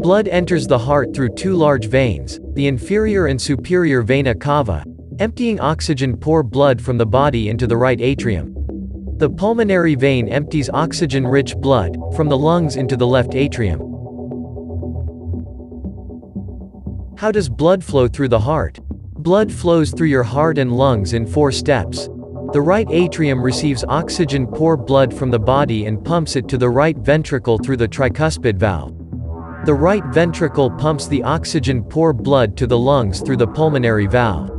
Blood enters the heart through two large veins, the inferior and superior vena cava, emptying oxygen-poor blood from the body into the right atrium. The pulmonary vein empties oxygen-rich blood from the lungs into the left atrium. How does blood flow through the heart? Blood flows through your heart and lungs in four steps. The right atrium receives oxygen-poor blood from the body and pumps it to the right ventricle through the tricuspid valve. The right ventricle pumps the oxygen-poor blood to the lungs through the pulmonary valve.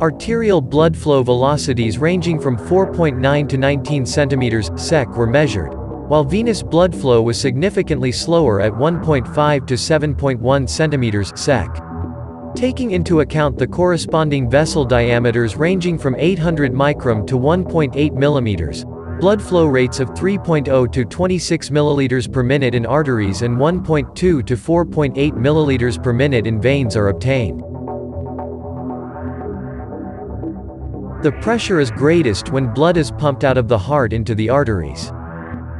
Arterial blood flow velocities ranging from 4.9 to 19 cm sec were measured, while venous blood flow was significantly slower at 1.5 to 7.1 centimeters sec. Taking into account the corresponding vessel diameters ranging from 800 microm to 1.8 millimeters, blood flow rates of 3.0 to 26 milliliters per minute in arteries and 1.2 to 4.8 milliliters per minute in veins are obtained. The pressure is greatest when blood is pumped out of the heart into the arteries.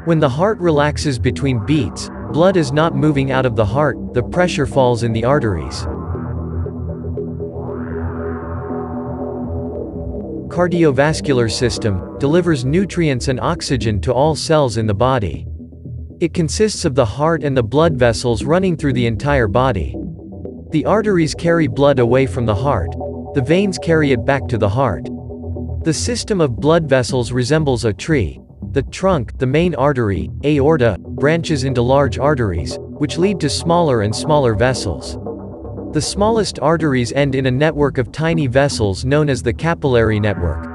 When the heart relaxes between beats, blood is not moving out of the heart, the pressure falls in the arteries. Cardiovascular system, delivers nutrients and oxygen to all cells in the body. It consists of the heart and the blood vessels running through the entire body. The arteries carry blood away from the heart. The veins carry it back to the heart. The system of blood vessels resembles a tree. The trunk, the main artery, aorta, branches into large arteries, which lead to smaller and smaller vessels. The smallest arteries end in a network of tiny vessels known as the capillary network.